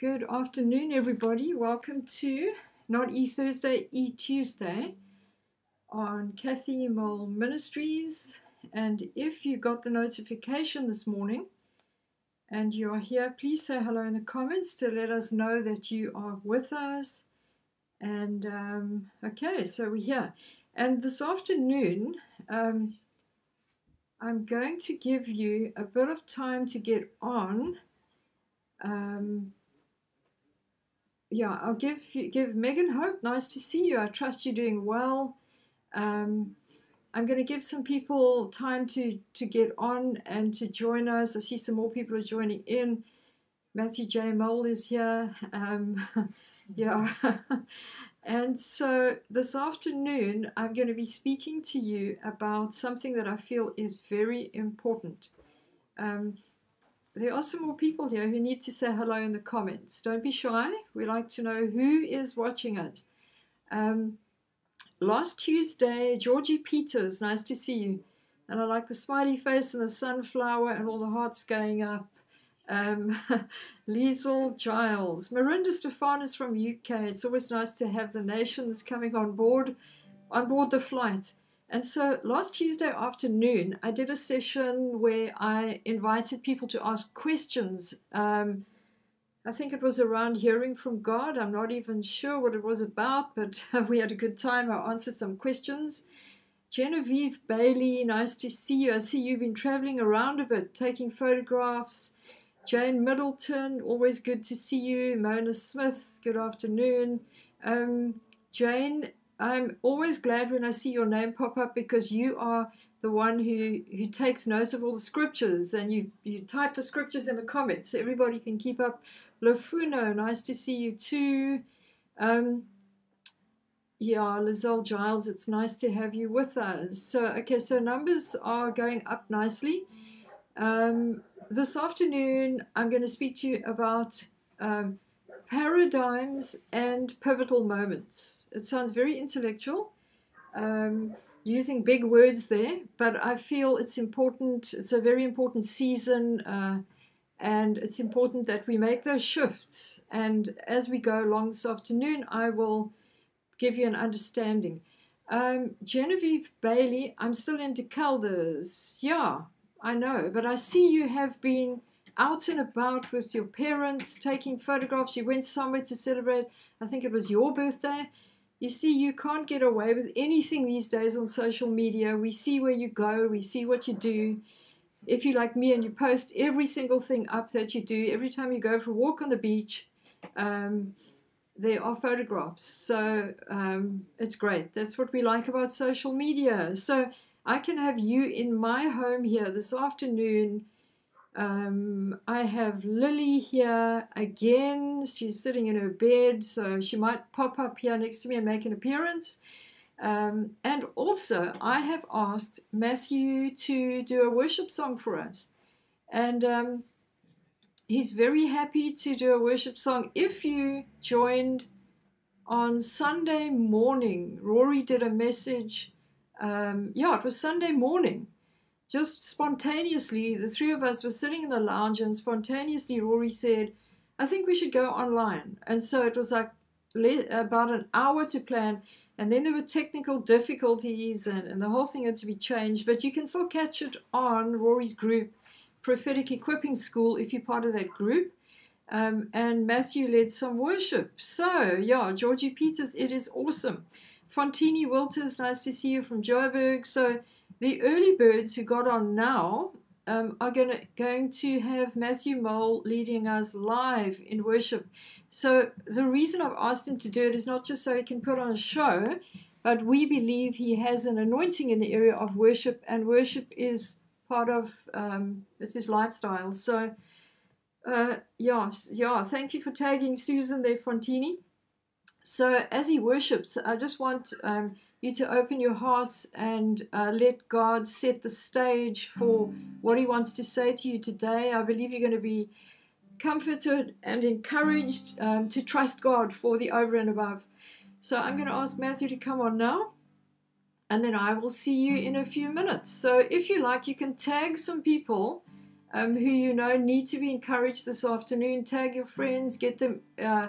Good afternoon, everybody. Welcome to not E Thursday, E Tuesday on Cathi Mole Ministries. And if you got the notification this morning and you are here, please say hello in the comments to let us know that you are with us. And um, okay, so we're here. And this afternoon, um, I'm going to give you a bit of time to get on. Um, yeah, I'll give give Megan hope. Nice to see you. I trust you're doing well. Um, I'm going to give some people time to to get on and to join us. I see some more people are joining in. Matthew J. Mole is here. Um, yeah. and so this afternoon, I'm going to be speaking to you about something that I feel is very important. Um, there are some more people here who need to say hello in the comments. Don't be shy. We like to know who is watching us. Um, last Tuesday, Georgie Peters, nice to see you. And I like the smiley face and the sunflower and all the hearts going up. Um, Giles. Marinda Stefanis from UK. It's always nice to have the nations coming on board, on board the flight. And so last Tuesday afternoon, I did a session where I invited people to ask questions. Um, I think it was around hearing from God. I'm not even sure what it was about, but we had a good time. I answered some questions. Genevieve Bailey, nice to see you. I see you've been traveling around a bit, taking photographs. Jane Middleton, always good to see you. Mona Smith, good afternoon. Um, Jane I'm always glad when I see your name pop up because you are the one who, who takes notes of all the scriptures and you, you type the scriptures in the comments. Everybody can keep up. Lofuno, nice to see you too. Um, yeah, Lizelle Giles, it's nice to have you with us. So, okay, so numbers are going up nicely. Um, this afternoon, I'm going to speak to you about um, paradigms and pivotal moments. It sounds very intellectual, um, using big words there, but I feel it's important. It's a very important season, uh, and it's important that we make those shifts. And as we go along this afternoon, I will give you an understanding. Um, Genevieve Bailey, I'm still in De Kelders. Yeah, I know, but I see you have been out and about with your parents, taking photographs. You went somewhere to celebrate, I think it was your birthday. You see, you can't get away with anything these days on social media. We see where you go, we see what you do. If you like me and you post every single thing up that you do, every time you go for a walk on the beach, um, there are photographs. So um, it's great. That's what we like about social media. So I can have you in my home here this afternoon um, I have Lily here again. She's sitting in her bed, so she might pop up here next to me and make an appearance. Um, and also, I have asked Matthew to do a worship song for us. And um, he's very happy to do a worship song. If you joined on Sunday morning, Rory did a message. Um, yeah, it was Sunday morning just spontaneously, the three of us were sitting in the lounge, and spontaneously, Rory said, I think we should go online. And so it was like about an hour to plan. And then there were technical difficulties, and, and the whole thing had to be changed. But you can still catch it on Rory's group, Prophetic Equipping School, if you're part of that group. Um, and Matthew led some worship. So, yeah, Georgie Peters, it is awesome. Fontini Wilters, nice to see you from Joburg. So, the early birds who got on now um, are gonna, going to have Matthew Mole leading us live in worship. So the reason I've asked him to do it is not just so he can put on a show, but we believe he has an anointing in the area of worship, and worship is part of um, it's his lifestyle. So, uh, yeah, yeah. Thank you for tagging Susan there, Fontini. So as he worships, I just want um, you to open your hearts and uh, let God set the stage for what He wants to say to you today. I believe you're going to be comforted and encouraged um, to trust God for the over and above. So I'm going to ask Matthew to come on now. And then I will see you in a few minutes. So if you like, you can tag some people um, who you know need to be encouraged this afternoon. Tag your friends, get them uh,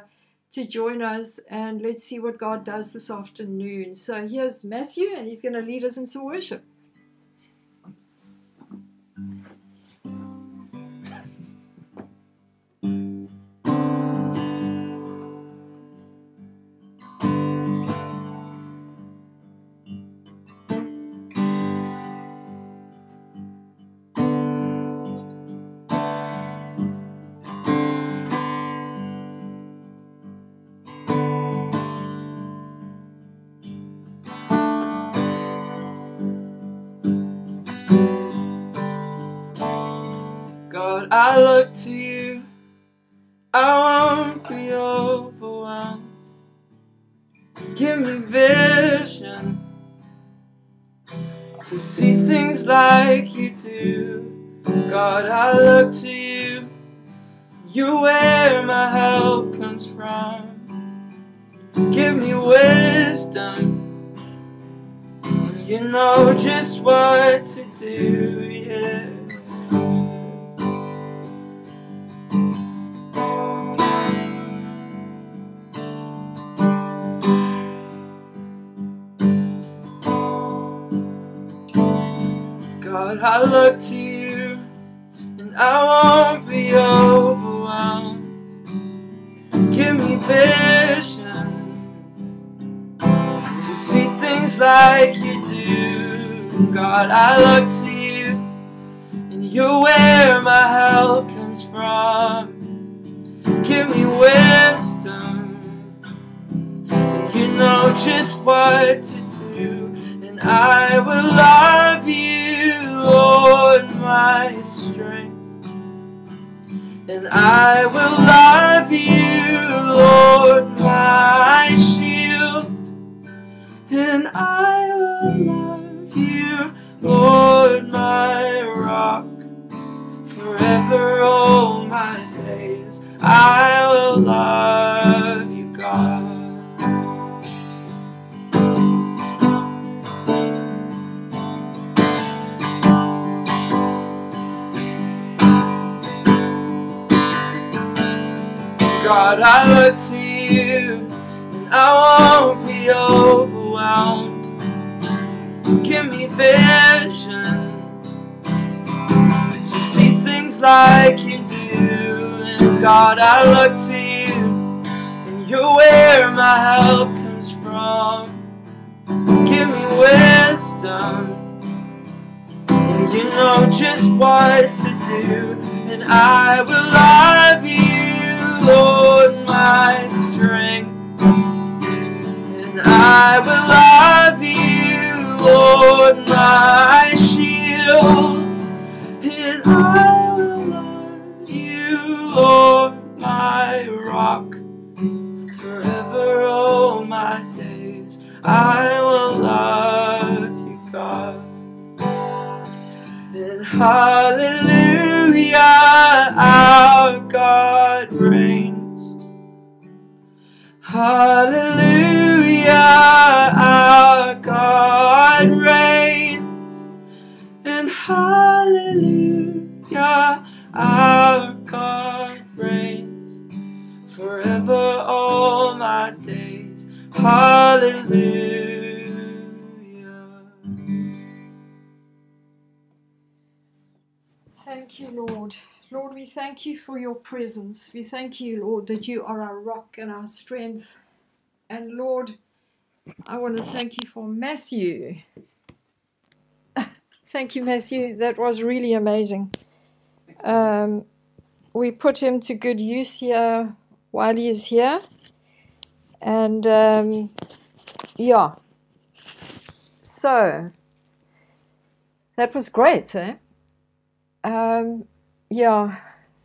to join us, and let's see what God does this afternoon. So here's Matthew, and he's going to lead us in some worship. I look to you, I won't be overwhelmed. Give me vision to see things like you do. God, I look to you, you're where my help comes from. Give me wisdom, you know just what to do, God, I look to you and I won't be overwhelmed. Give me vision to see things like you do. God, I look to you and you're where my help comes from. Give me wisdom and you know just what to do. And I will love you, Lord, my strength. And I will love you, Lord, my shield. And I will love you, Lord, my rock. Forever all my days, I will love God, I look to you, and I won't be overwhelmed. Give me vision to see things like you do. And God, I look to you, and you're where my help comes from. Give me wisdom, and you know just what to do. And I will love you, Lord, my strength. And I will love you, Lord, my shield. And I will love you, Lord, my rock. Forever all my days, I will love you, God. And hallelujah, our God Hallelujah, our God reigns. And hallelujah, our God reigns. Forever all my days. Hallelujah. Thank you, Lord. Lord, we thank you for your presence. We thank you, Lord, that you are our rock and our strength. And Lord, I want to thank you for Matthew. thank you, Matthew. That was really amazing. Um, we put him to good use here while he is here. And um, yeah. So, that was great, eh? Um, yeah,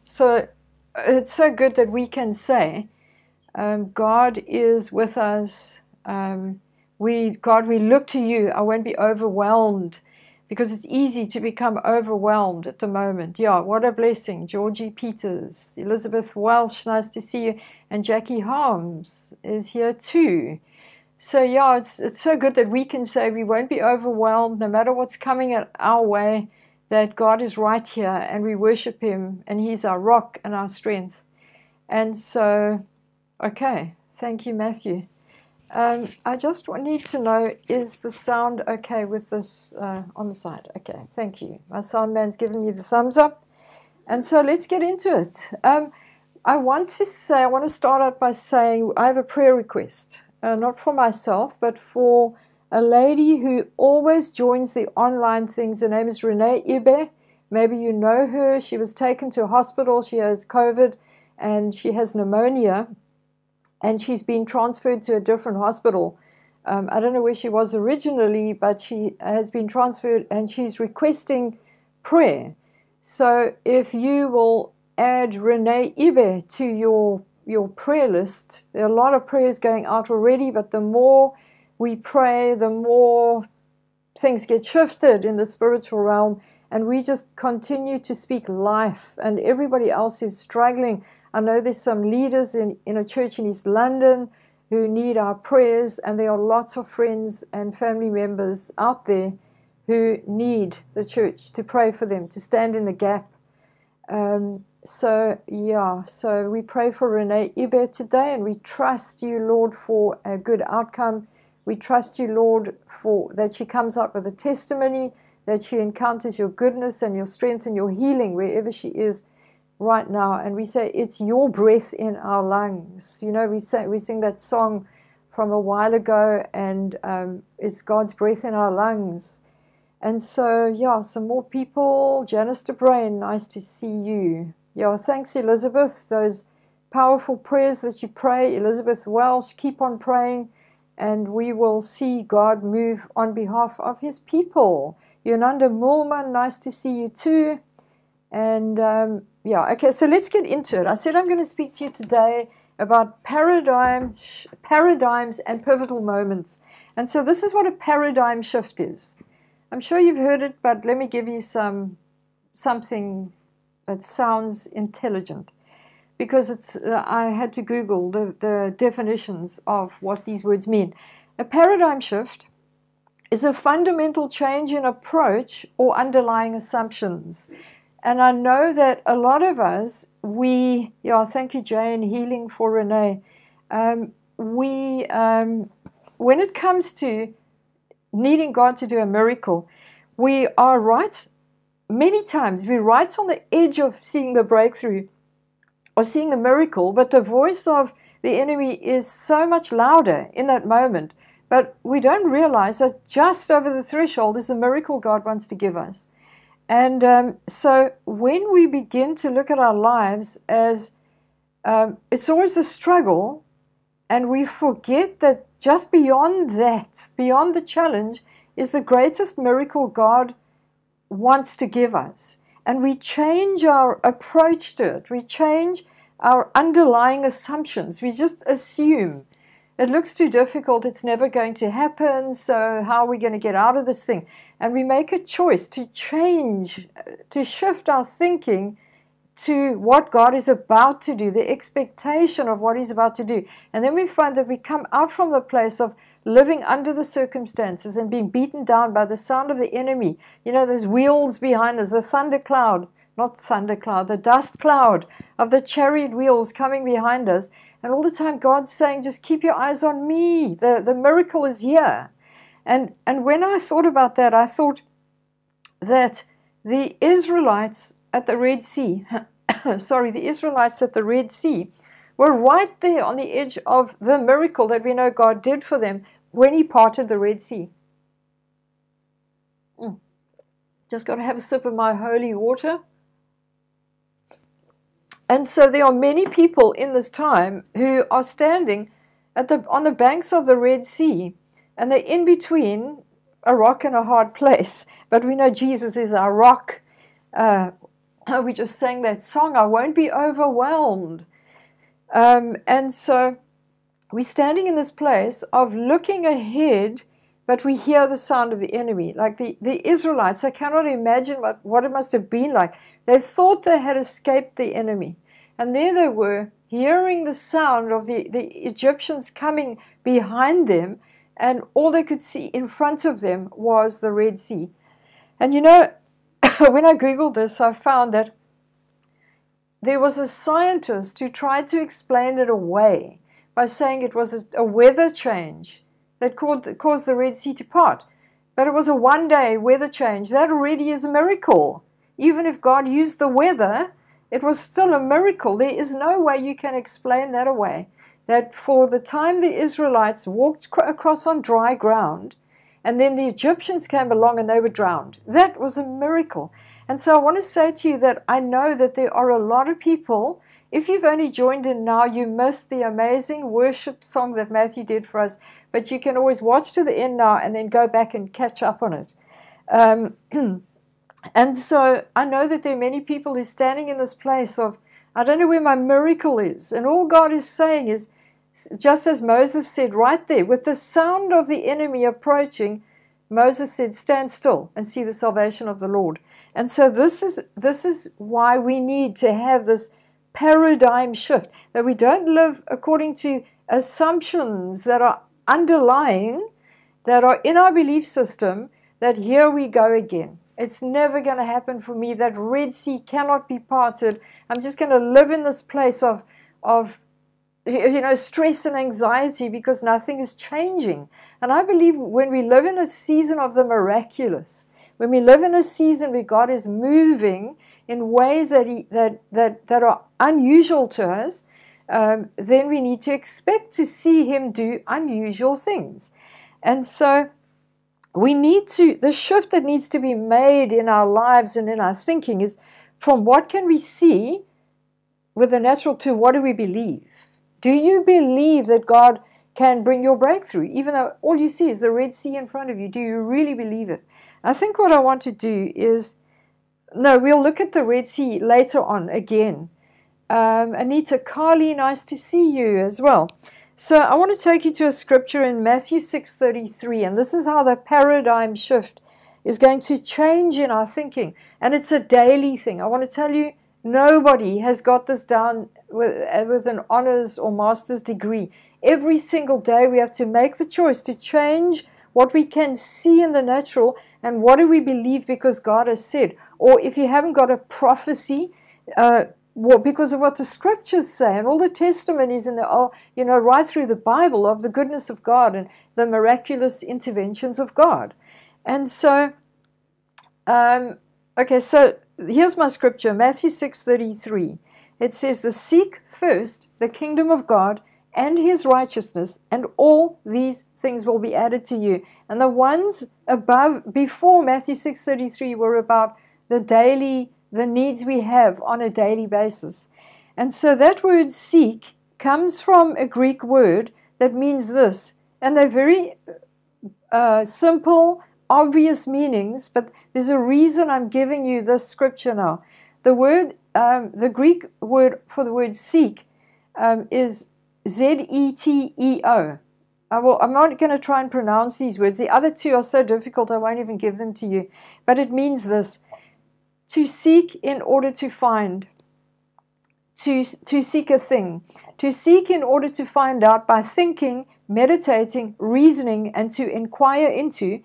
so it's so good that we can say, um, God is with us. Um, we, God, we look to you. I won't be overwhelmed because it's easy to become overwhelmed at the moment. Yeah, what a blessing. Georgie Peters, Elizabeth Welsh, nice to see you. And Jackie Harms is here too. So, yeah, it's, it's so good that we can say we won't be overwhelmed no matter what's coming at our way that God is right here and we worship Him and He's our rock and our strength. And so, okay, thank you, Matthew. Um, I just need to know is the sound okay with this uh, on the side? Okay, thank you. My sound man's given me the thumbs up. And so let's get into it. Um, I want to say, I want to start out by saying I have a prayer request, uh, not for myself, but for a lady who always joins the online things. Her name is Renee Ibe. Maybe you know her. She was taken to a hospital. She has COVID and she has pneumonia, and she's been transferred to a different hospital. Um, I don't know where she was originally, but she has been transferred and she's requesting prayer. So if you will add Renee Ibe to your your prayer list, there are a lot of prayers going out already, but the more we pray, the more things get shifted in the spiritual realm, and we just continue to speak life, and everybody else is struggling. I know there's some leaders in, in a church in East London who need our prayers, and there are lots of friends and family members out there who need the church to pray for them, to stand in the gap. Um, so, yeah, so we pray for Renee Ibe today, and we trust you, Lord, for a good outcome we trust you, Lord, for that she comes out with a testimony, that she encounters your goodness and your strength and your healing wherever she is right now. And we say, It's your breath in our lungs. You know, we say we sing that song from a while ago, and um, it's God's breath in our lungs. And so, yeah, some more people. Janice DeBrain, nice to see you. Yeah, thanks, Elizabeth. Those powerful prayers that you pray. Elizabeth Welsh, keep on praying and we will see God move on behalf of his people. Yonanda Mulman, nice to see you too. And um, yeah, okay, so let's get into it. I said I'm going to speak to you today about paradigm, paradigms and pivotal moments. And so this is what a paradigm shift is. I'm sure you've heard it, but let me give you some something that sounds intelligent because it's uh, I had to Google the, the definitions of what these words mean. A paradigm shift is a fundamental change in approach or underlying assumptions. And I know that a lot of us, we, yeah, thank you, Jane, healing for Renee. Um, we, um, when it comes to needing God to do a miracle, we are right many times, we're right on the edge of seeing the breakthrough or seeing a miracle, but the voice of the enemy is so much louder in that moment. But we don't realize that just over the threshold is the miracle God wants to give us. And um, so when we begin to look at our lives as um, it's always a struggle, and we forget that just beyond that, beyond the challenge, is the greatest miracle God wants to give us and we change our approach to it. We change our underlying assumptions. We just assume it looks too difficult, it's never going to happen, so how are we going to get out of this thing? And we make a choice to change, to shift our thinking to what God is about to do, the expectation of what He's about to do. And then we find that we come out from the place of living under the circumstances and being beaten down by the sound of the enemy. You know, those wheels behind us, the thunder cloud, not thunder cloud, the dust cloud of the chariot wheels coming behind us. And all the time, God's saying, just keep your eyes on me. The, the miracle is here. And, and when I thought about that, I thought that the Israelites at the Red Sea, sorry, the Israelites at the Red Sea were right there on the edge of the miracle that we know God did for them when He parted the Red Sea. Mm. Just got to have a sip of my holy water. And so there are many people in this time who are standing at the, on the banks of the Red Sea, and they're in between a rock and a hard place. But we know Jesus is our rock. Uh, we just sang that song, I won't be overwhelmed. Um, and so we're standing in this place of looking ahead, but we hear the sound of the enemy. Like the, the Israelites, I cannot imagine what, what it must have been like. They thought they had escaped the enemy. And there they were, hearing the sound of the, the Egyptians coming behind them, and all they could see in front of them was the Red Sea. And you know, when I googled this, I found that there was a scientist who tried to explain it away by saying it was a, weather change that caused the Red Sea to part. But it was a one day weather change. That already is a miracle. Even if God used the weather, it was still a miracle. There is no way you can explain that away. That for the time the Israelites walked across on dry ground, and then the Egyptians came along and they were drowned, that was a miracle. And so I want to say to you that I know that there are a lot of people. If you've only joined in now, you missed the amazing worship song that Matthew did for us. But you can always watch to the end now and then go back and catch up on it. Um, and so I know that there are many people who are standing in this place of, I don't know where my miracle is. And all God is saying is, just as Moses said right there, with the sound of the enemy approaching, Moses said, Stand still and see the salvation of the Lord. And so this is this is why we need to have this paradigm shift that we don't live according to assumptions that are underlying that are in our belief system that here we go again. It's never going to happen for me. That Red Sea cannot be parted. I'm just going to live in this place of of you know stress and anxiety because nothing is changing. And I believe when we live in a season of the miraculous, when we live in a season where God is moving in ways that, he, that, that, that are unusual to us, um, then we need to expect to see Him do unusual things. And so we need to, the shift that needs to be made in our lives and in our thinking is from what can we see with the natural to what do we believe? Do you believe that God can bring your breakthrough, even though all you see is the Red Sea in front of you? Do you really believe it? I think what I want to do is, no, we'll look at the Red Sea later on again. Um, Anita, Carly, nice to see you as well. So I want to take you to a scripture in Matthew 6:33, and this is how the paradigm shift is going to change in our thinking, and it's a daily thing. I want to tell you, nobody has got this down with, with an honors or master's degree. Every single day, we have to make the choice to change what we can see in the natural and what do we believe because God has said. Or if you haven't got a prophecy, uh, because of what the scriptures say and all the testimonies in the, oh, you know, right through the Bible of the goodness of God and the miraculous interventions of God. And so, um, okay, so here's my scripture, Matthew 6.33. It says, the seek first the kingdom of God and his righteousness, and all these things will be added to you. And the ones above, before Matthew 6.33 were about the daily, the needs we have on a daily basis. And so that word seek comes from a Greek word that means this. And they're very uh, simple, obvious meanings, but there's a reason I'm giving you this scripture now. The word, um, the Greek word for the word seek um, is Z E T E O. I will, I'm not going to try and pronounce these words. The other two are so difficult, I won't even give them to you. But it means this to seek in order to find, to, to seek a thing, to seek in order to find out by thinking, meditating, reasoning, and to inquire into,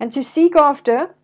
and to seek after,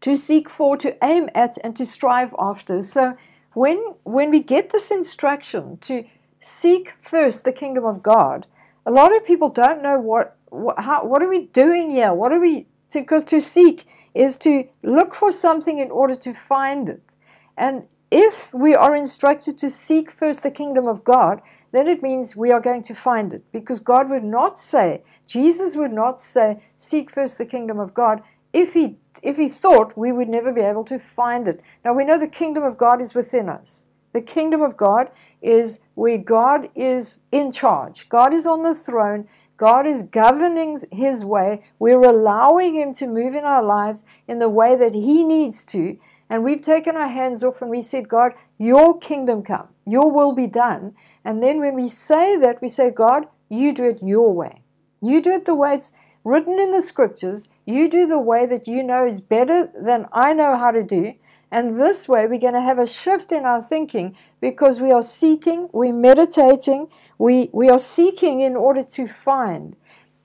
to seek for, to aim at, and to strive after. So when, when we get this instruction to seek first the kingdom of God. A lot of people don't know what what, how, what are we doing here? What are we because to, to seek is to look for something in order to find it. And if we are instructed to seek first the kingdom of God, then it means we are going to find it. Because God would not say, Jesus would not say, seek first the kingdom of God if he if he thought we would never be able to find it. Now we know the kingdom of God is within us. The kingdom of God is where God is in charge. God is on the throne. God is governing his way. We're allowing him to move in our lives in the way that he needs to. And we've taken our hands off and we said, God, your kingdom come, your will be done. And then when we say that, we say, God, you do it your way. You do it the way it's written in the scriptures. You do the way that you know is better than I know how to do. And this way, we're going to have a shift in our thinking because we are seeking, we're meditating, we, we are seeking in order to find.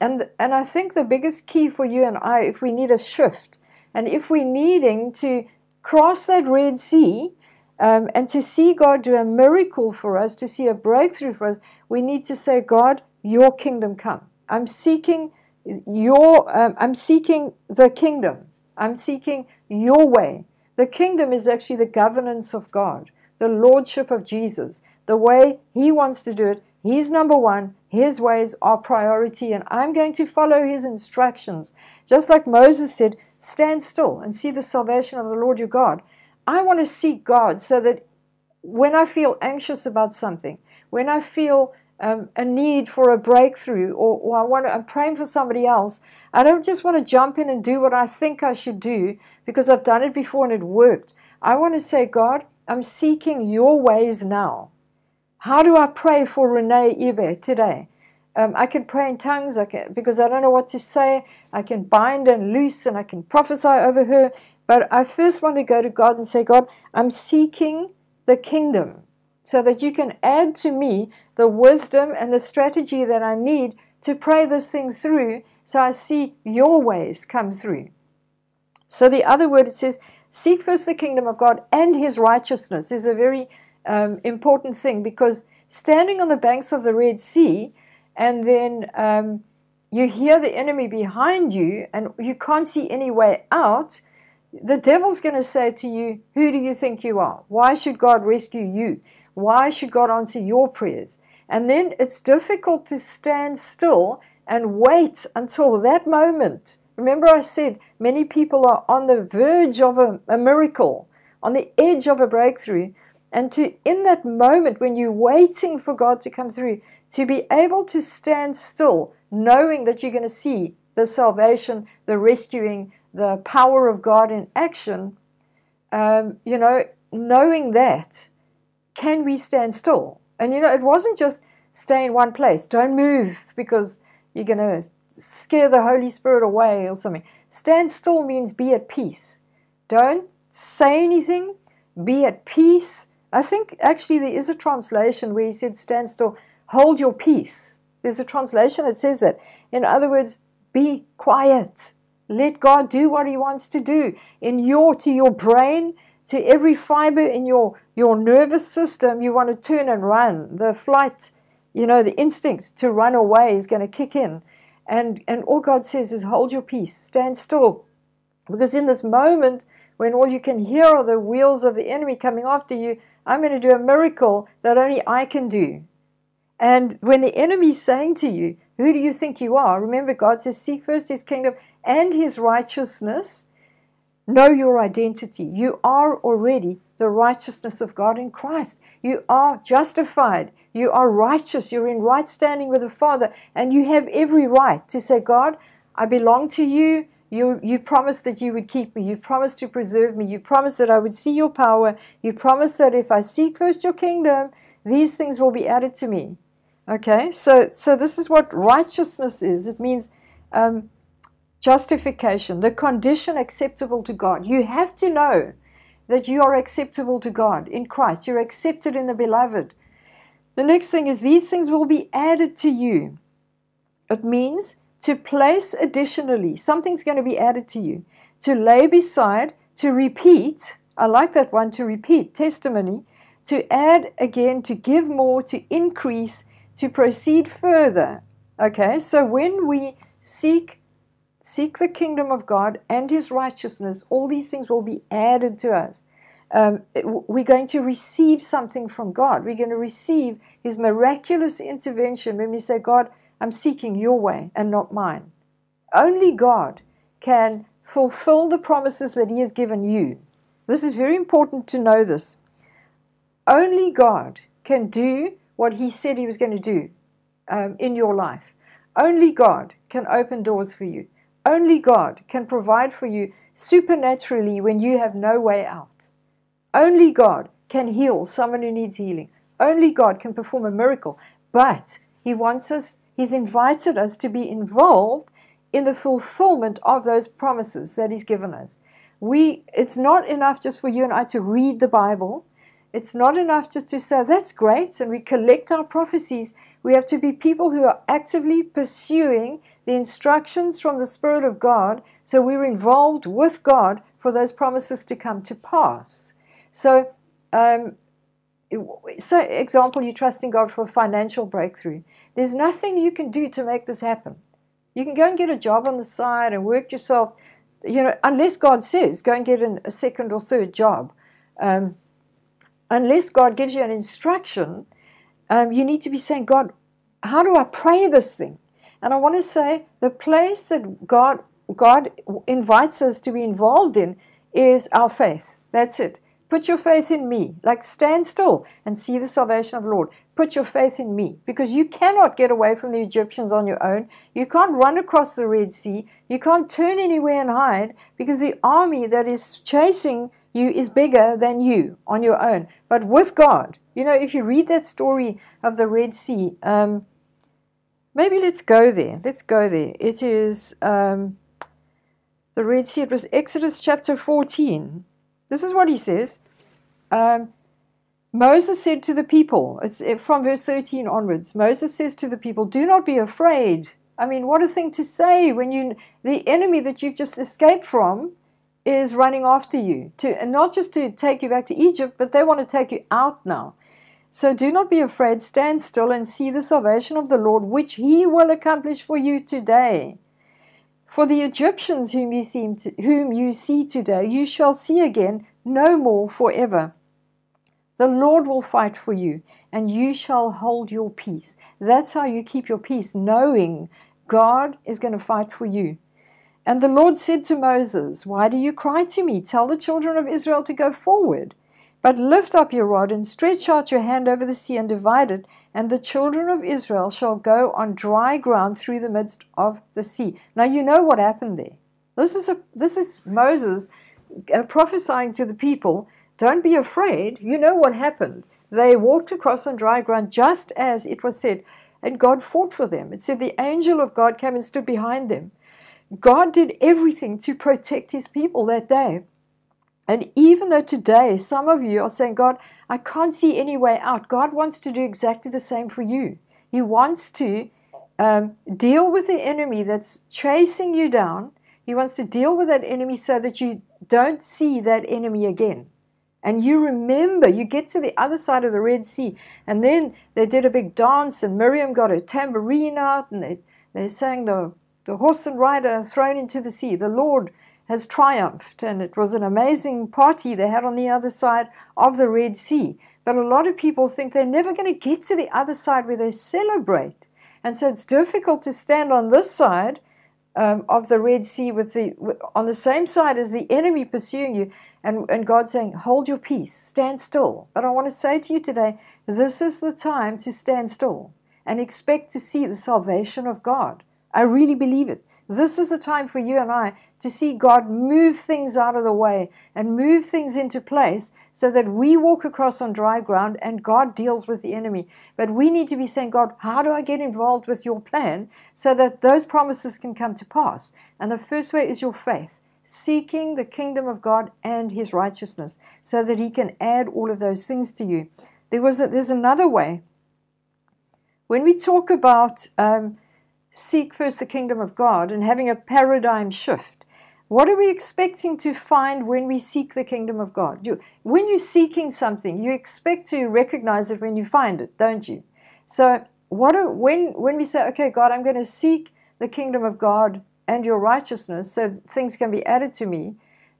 And, and I think the biggest key for you and I, if we need a shift, and if we're needing to cross that Red Sea um, and to see God do a miracle for us, to see a breakthrough for us, we need to say, God, your kingdom come. I'm seeking your, um, I'm seeking the kingdom. I'm seeking your way. The kingdom is actually the governance of God, the lordship of Jesus, the way He wants to do it. He's number one. His ways are priority, and I'm going to follow His instructions. Just like Moses said, stand still and see the salvation of the Lord your God. I want to seek God so that when I feel anxious about something, when I feel um, a need for a breakthrough, or, or I want to, I'm praying for somebody else, I don't just want to jump in and do what I think I should do because I've done it before and it worked. I want to say, God, I'm seeking your ways now. How do I pray for Renee Ibe today? Um, I can pray in tongues I can, because I don't know what to say. I can bind and loose and I can prophesy over her. But I first want to go to God and say, God, I'm seeking the kingdom so that you can add to me the wisdom and the strategy that I need to pray this thing through so I see your ways come through. So the other word it says, seek first the kingdom of God and his righteousness is a very um, important thing because standing on the banks of the Red Sea and then um, you hear the enemy behind you and you can't see any way out, the devil's going to say to you, Who do you think you are? Why should God rescue you? Why should God answer your prayers? And then it's difficult to stand still and wait until that moment. Remember, I said many people are on the verge of a, a miracle, on the edge of a breakthrough. And to, in that moment when you're waiting for God to come through, to be able to stand still, knowing that you're going to see the salvation, the rescuing, the power of God in action, um, you know, knowing that, can we stand still? And you know, it wasn't just stay in one place, don't move because you're going to scare the Holy Spirit away or something. Stand still means be at peace. Don't say anything, be at peace. I think actually there is a translation where he said, stand still, hold your peace. There's a translation that says that. In other words, be quiet. Let God do what He wants to do in your to your brain, to every fiber in your your nervous system. You want to turn and run. The flight, you know, the instinct to run away is going to kick in, and and all God says is hold your peace, stand still, because in this moment when all you can hear are the wheels of the enemy coming after you, I'm going to do a miracle that only I can do. And when the enemy's saying to you, Who do you think you are? Remember, God says, Seek first his kingdom and his righteousness, know your identity. You are already the righteousness of God in Christ. You are justified. You are righteous. You're in right standing with the Father. And you have every right to say, God, I belong to you. You, you promised that you would keep me. You promised to preserve me. You promised that I would see your power. You promised that if I seek first your kingdom, these things will be added to me. Okay, so so this is what righteousness is. It means um, Justification, the condition acceptable to God. You have to know that you are acceptable to God in Christ. You're accepted in the beloved. The next thing is these things will be added to you. It means to place additionally, something's going to be added to you. To lay beside, to repeat. I like that one, to repeat, testimony. To add again, to give more, to increase, to proceed further. Okay, so when we seek seek the kingdom of God and his righteousness, all these things will be added to us. Um, we're going to receive something from God. We're going to receive his miraculous intervention when we say, God, I'm seeking your way and not mine. Only God can fulfill the promises that he has given you. This is very important to know this. Only God can do what he said he was going to do um, in your life. Only God can open doors for you. Only God can provide for you supernaturally when you have no way out. Only God can heal someone who needs healing. Only God can perform a miracle. But He wants us, He's invited us to be involved in the fulfillment of those promises that He's given us. We, it's not enough just for you and I to read the Bible. It's not enough just to say, that's great, and we collect our prophecies. We have to be people who are actively pursuing the instructions from the Spirit of God. So we're involved with God for those promises to come to pass. So, um, so example, you trust in God for a financial breakthrough. There's nothing you can do to make this happen. You can go and get a job on the side and work yourself, you know, unless God says, go and get an, a second or third job. Um, unless God gives you an instruction, um, you need to be saying, God, how do I pray this thing? And I want to say the place that God God invites us to be involved in is our faith. That's it. Put your faith in me. Like stand still and see the salvation of the Lord. Put your faith in me because you cannot get away from the Egyptians on your own. You can't run across the Red Sea. You can't turn anywhere and hide because the army that is chasing you is bigger than you on your own. But with God, you know, if you read that story of the Red Sea, um, maybe let's go there. Let's go there. It is um, the Red Sea. It was Exodus chapter 14. This is what he says. Um, Moses said to the people, it's from verse 13 onwards, Moses says to the people, Do not be afraid. I mean, what a thing to say when you the enemy that you've just escaped from is running after you to and not just to take you back to Egypt, but they want to take you out now. So do not be afraid, stand still and see the salvation of the Lord, which he will accomplish for you today. For the Egyptians whom you, see, whom you see today, you shall see again no more forever. The Lord will fight for you, and you shall hold your peace. That's how you keep your peace, knowing God is going to fight for you. And the Lord said to Moses, Why do you cry to me? Tell the children of Israel to go forward. But lift up your rod and stretch out your hand over the sea and divide it, and the children of Israel shall go on dry ground through the midst of the sea. Now you know what happened there. This is a, this is Moses uh, prophesying to the people. Don't be afraid. You know what happened. They walked across on dry ground just as it was said, and God fought for them. It said the angel of God came and stood behind them. God did everything to protect his people that day. And even though today some of you are saying, God, I can't see any way out, God wants to do exactly the same for you. He wants to um, deal with the enemy that's chasing you down. He wants to deal with that enemy so that you don't see that enemy again. And you remember, you get to the other side of the Red Sea, and then they did a big dance, and Miriam got her tambourine out, and they, they sang the, the horse and rider thrown into the sea. The Lord has triumphed, and it was an amazing party they had on the other side of the Red Sea. But a lot of people think they're never going to get to the other side where they celebrate. And so it's difficult to stand on this side um, of the Red Sea with the on the same side as the enemy pursuing you, and, and God saying, Hold your peace, stand still. But I want to say to you today, this is the time to stand still and expect to see the salvation of God. I really believe it. This is a time for you and I to see God move things out of the way and move things into place so that we walk across on dry ground and God deals with the enemy. But we need to be saying, God, how do I get involved with your plan so that those promises can come to pass? And the first way is your faith, seeking the kingdom of God and his righteousness so that he can add all of those things to you. There was a, there's another way. When we talk about um, seek first the kingdom of God and having a paradigm shift. What are we expecting to find when we seek the kingdom of God? You, when you're seeking something, you expect to recognize it when you find it, don't you? So, what are, when when we say, "Okay, God, I'm going to seek the kingdom of God and your righteousness, so things can be added to me,"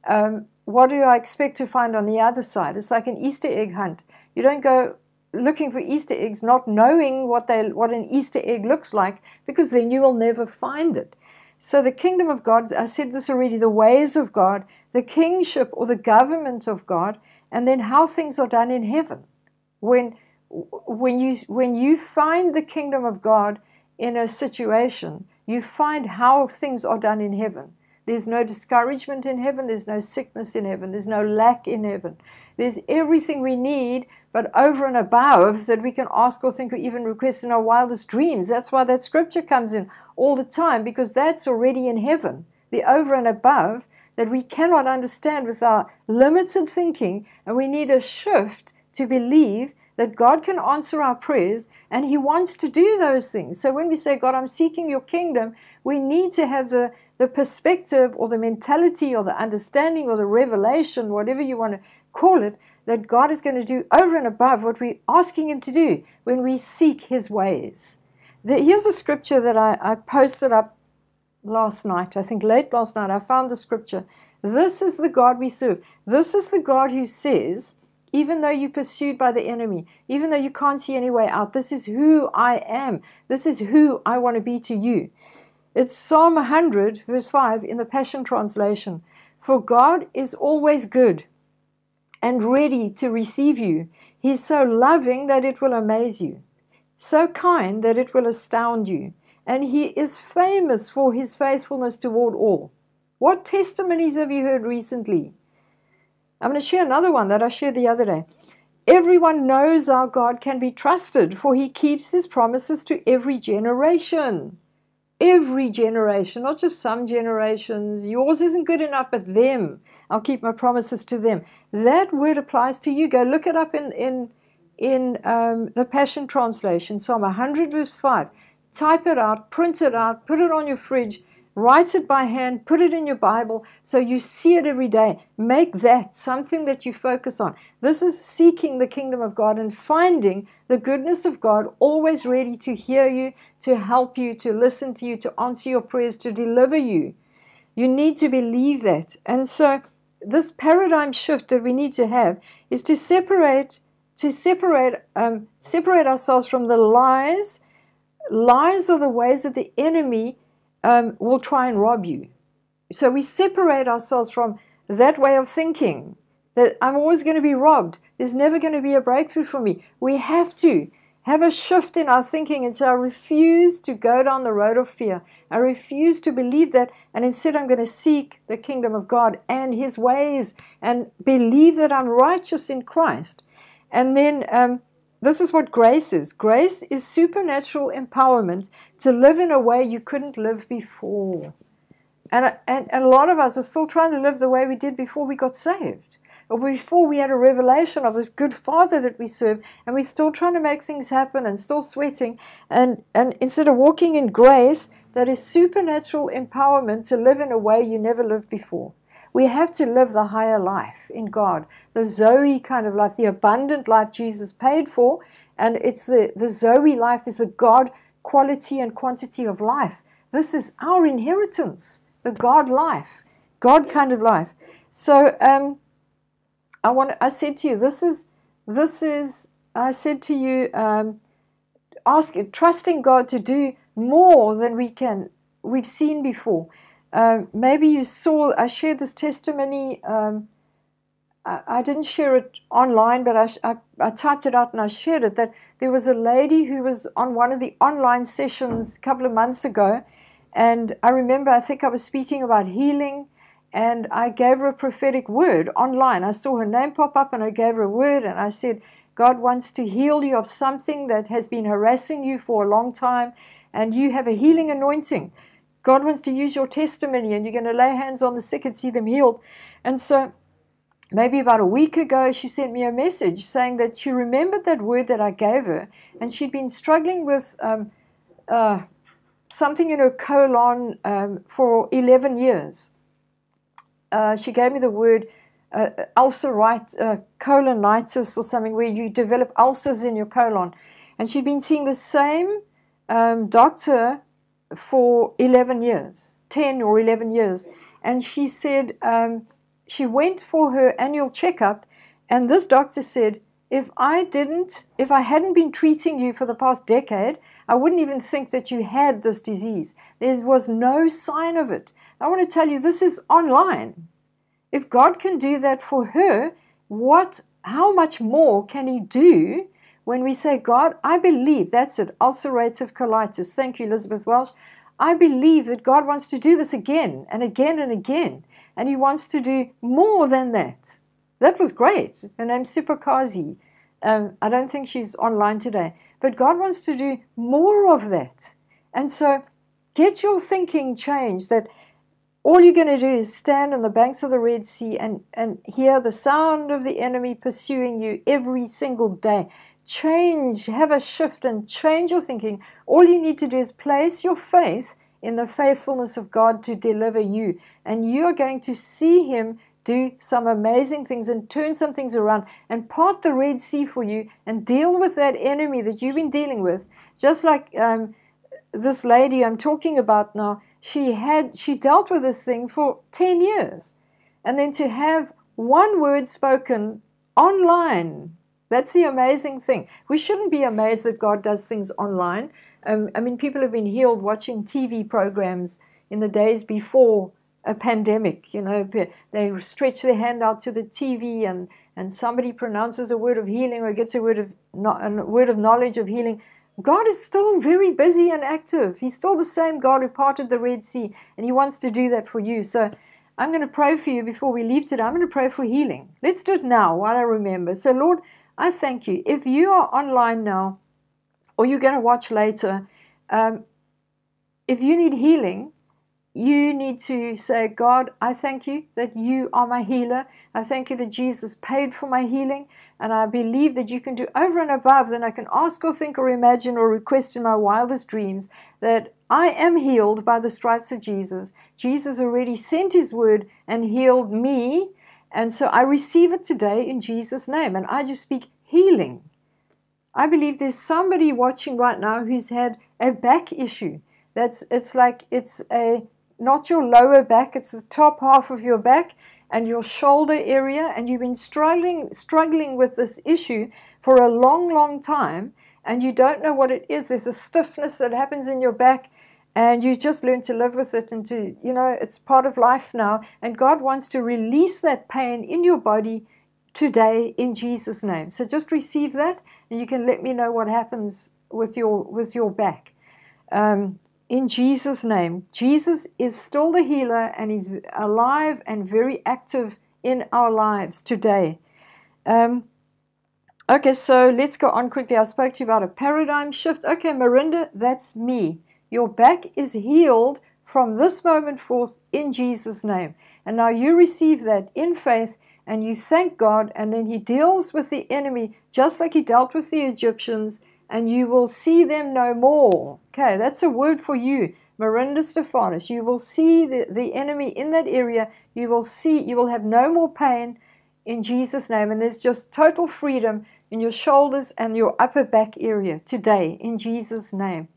um, what do I expect to find on the other side? It's like an Easter egg hunt. You don't go, looking for Easter eggs, not knowing what they what an Easter egg looks like, because then you will never find it. So the kingdom of God, I said this already, the ways of God, the kingship or the government of God, and then how things are done in heaven. When when you when you find the kingdom of God in a situation, you find how things are done in heaven. There's no discouragement in heaven, there's no sickness in heaven, there's no lack in heaven. There's everything we need but over and above that we can ask or think or even request in our wildest dreams. That's why that scripture comes in all the time, because that's already in heaven. The over and above that we cannot understand with our limited thinking, and we need a shift to believe that God can answer our prayers and He wants to do those things. So when we say, God, I'm seeking your kingdom, we need to have the, the perspective or the mentality or the understanding or the revelation, whatever you want to call it, that God is going to do over and above what we're asking Him to do when we seek His ways. The, here's a scripture that I, I posted up last night, I think late last night. I found the scripture. This is the God we serve. This is the God who says, even though you're pursued by the enemy, even though you can't see any way out, this is who I am. This is who I want to be to you. It's Psalm 100, verse 5 in the Passion Translation. For God is always good and ready to receive you. He is so loving that it will amaze you, so kind that it will astound you, and He is famous for His faithfulness toward all. What testimonies have you heard recently? I'm going to share another one that I shared the other day. Everyone knows our God can be trusted, for He keeps His promises to every generation every generation, not just some generations. Yours isn't good enough, but them. I'll keep my promises to them. That word applies to you. Go look it up in in in um, the Passion Translation, Psalm 100, verse 5. Type it out, print it out, put it on your fridge, Write it by hand, put it in your Bible so you see it every day. Make that something that you focus on. This is seeking the kingdom of God and finding the goodness of God, always ready to hear you, to help you, to listen to you, to answer your prayers, to deliver you. You need to believe that. And so, this paradigm shift that we need to have is to separate to separate um, separate ourselves from the lies lies are the ways that the enemy um, will try and rob you. So we separate ourselves from that way of thinking that I'm always going to be robbed. There's never going to be a breakthrough for me. We have to have a shift in our thinking and say, I refuse to go down the road of fear. I refuse to believe that. And instead, I'm going to seek the kingdom of God and his ways and believe that I'm righteous in Christ. And then um, this is what grace is grace is supernatural empowerment to live in a way you couldn't live before. And, uh, and, and, a lot of us are still trying to live the way we did before we got saved, or before we had a revelation of this good Father that we serve, and we're still trying to make things happen and still sweating. And, and instead of walking in grace, that is supernatural empowerment to live in a way you never lived before. We have to live the higher life in God, the Zoe kind of life, the abundant life Jesus paid for. And it's the, the Zoe life is the God quality and quantity of life. This is our inheritance, the God life, God kind of life. So um, I want. I said to you, this is this is. I said to you, um, ask, trusting God to do more than we can we've seen before. Um, maybe you saw, I shared this testimony. Um, I, didn't share it online, but I, I, I, typed it out and I shared it that there was a lady who was on one of the online sessions a couple of months ago. And I remember, I think I was speaking about healing, and I gave her a prophetic word online. I saw her name pop up, and I gave her a word, and I said, God wants to heal you of something that has been harassing you for a long time, and you have a healing anointing. God wants to use your testimony and you're going to lay hands on the sick and see them healed. And so, maybe about a week ago, she sent me a message saying that she remembered that word that I gave her and she'd been struggling with um, uh, something in her colon um, for 11 years. Uh, she gave me the word uh, ulcerite, uh, colonitis or something where you develop ulcers in your colon. And she'd been seeing the same um, doctor for 11 years, 10 or 11 years. And she said um, she went for her annual checkup, and this doctor said, if I didn't, if I hadn't been treating you for the past decade, I wouldn't even think that you had this disease. There was no sign of it. I want to tell you, this is online. If God can do that for her, what, how much more can He do when we say, God, I believe, that's it, ulcerative colitis. Thank you, Elizabeth Welsh. I believe that God wants to do this again and again and again, and He wants to do more than that. That was great. Her name's Siphokazi. Um, I don't think she's online today, but God wants to do more of that. And so get your thinking changed that all you're going to do is stand on the banks of the Red Sea and, and hear the sound of the enemy pursuing you every single day change, have a shift and change your thinking, all you need to do is place your faith in the faithfulness of God to deliver you. And you are going to see Him do some amazing things and turn some things around and part the Red Sea for you and deal with that enemy that you've been dealing with. Just like um, this lady I'm talking about now, she had she dealt with this thing for 10 years. And then to have one word spoken online, that's the amazing thing. We shouldn't be amazed that God does things online. Um, I mean, people have been healed watching TV programs in the days before a pandemic. You know, they stretch their hand out to the TV and, and somebody pronounces a word of healing or gets a word of, a word of knowledge of healing. God is still very busy and active. He's still the same God who parted the Red Sea, and He wants to do that for you. So I'm going to pray for you before we leave today. I'm going to pray for healing. Let's do it now while I remember. So, Lord, I thank you. If you are online now, or you're going to watch later, um, if you need healing, you need to say, God, I thank you that you are my healer. I thank you that Jesus paid for my healing. And I believe that you can do over and above than I can ask or think or imagine or request in my wildest dreams. That I am healed by the stripes of Jesus. Jesus already sent his word and healed me. And so I receive it today in Jesus' name. And I just speak healing. I believe there's somebody watching right now who's had a back issue. That's it's like it's a not your lower back, it's the top half of your back and your shoulder area, and you've been struggling struggling with this issue for a long, long time, and you don't know what it is. There's a stiffness that happens in your back, and you just learn to live with it and to, you know, it's part of life now. And God wants to release that pain in your body today in Jesus' name. So just receive that, you can let me know what happens with your with your back. Um, in Jesus' name. Jesus is still the healer and he's alive and very active in our lives today. Um, okay, so let's go on quickly. I spoke to you about a paradigm shift. Okay, Marinda, that's me. Your back is healed from this moment forth in Jesus' name. And now you receive that in faith and you thank God, and then He deals with the enemy just like He dealt with the Egyptians and you will see them no more. Okay, that's a word for you, Marinda Stephanus. You will see the, the enemy in that area. You will see, you will have no more pain in Jesus' name. And there's just total freedom in your shoulders and your upper back area today in Jesus' name.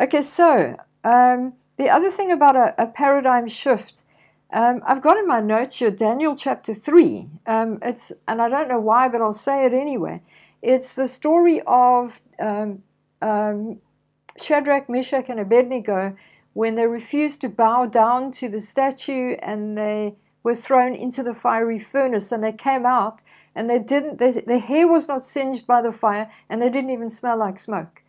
Okay, so um, the other thing about a, a paradigm shift. Um, I've got in my notes here Daniel chapter 3. Um, it's, and I don't know why, but I'll say it anyway. It's the story of um, um, Shadrach, Meshach, and Abednego when they refused to bow down to the statue and they were thrown into the fiery furnace and they came out and they didn't they, their hair was not singed by the fire and they didn't even smell like smoke